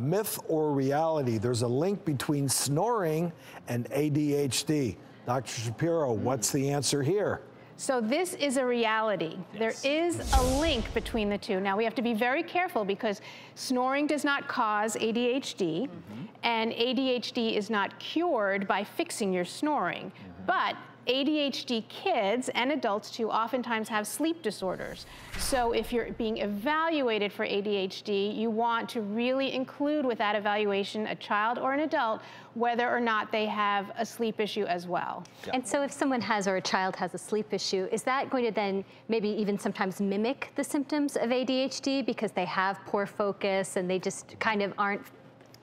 Myth or reality? There's a link between snoring and ADHD. Dr. Shapiro, what's the answer here? So this is a reality. Yes. There is a link between the two. Now we have to be very careful because snoring does not cause ADHD mm -hmm. and ADHD is not cured by fixing your snoring. Mm -hmm. But ADHD kids and adults too oftentimes have sleep disorders. So if you're being evaluated for ADHD, you want to really include with that evaluation a child or an adult, whether or not they have a sleep issue as well. And so if someone has or a child has a sleep issue, is that going to then maybe even sometimes mimic the symptoms of ADHD because they have poor focus and they just kind of aren't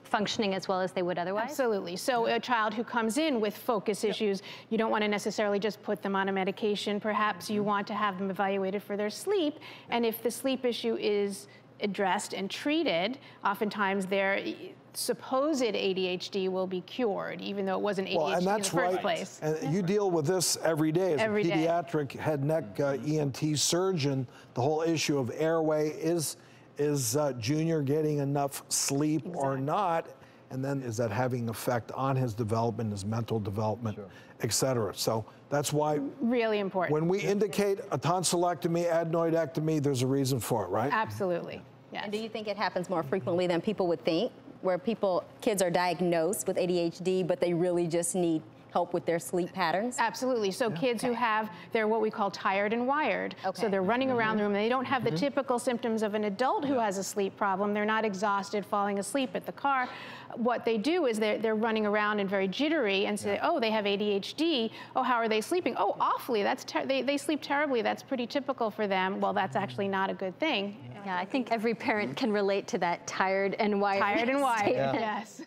functioning as well as they would otherwise? Absolutely. So a child who comes in with focus yep. issues, you don't want to necessarily just put them on a medication. Perhaps you mm-hmm. want to have them evaluated for their sleep. And if the sleep issue is addressed and treated, oftentimes their supposed ADHD will be cured, even though it wasn't ADHD well, and that's in the first right. place. And yeah. you deal with this every day as every a pediatric day. head neck uh, ENT surgeon. The whole issue of airway is is uh, Junior getting enough sleep exactly. or not? And then is that having effect on his development, his mental development, sure. et cetera? So that's why really important. When we indicate a tonsillectomy, adenoidectomy, there's a reason for it, right? Absolutely. Yes. And do you think it happens more frequently than people would think, where people, kids are diagnosed with ADHD, but they really just need help with their sleep patterns? Absolutely. So yeah. kids okay. who have, they're what we call tired and wired. Okay. So they're running mm -hmm. around the room and they don't have the mm -hmm. typical symptoms of an adult who has a sleep problem. They're not exhausted, falling asleep at the car. What they do is they're, they're running around and very jittery and say, oh, they have ADHD. Oh, how are they sleeping? Oh, awfully. That's they, they sleep terribly. That's pretty typical for them. Well, that's actually not a good thing. Yeah, I think every parent can relate to that tired and wired. Tired and wired, yes.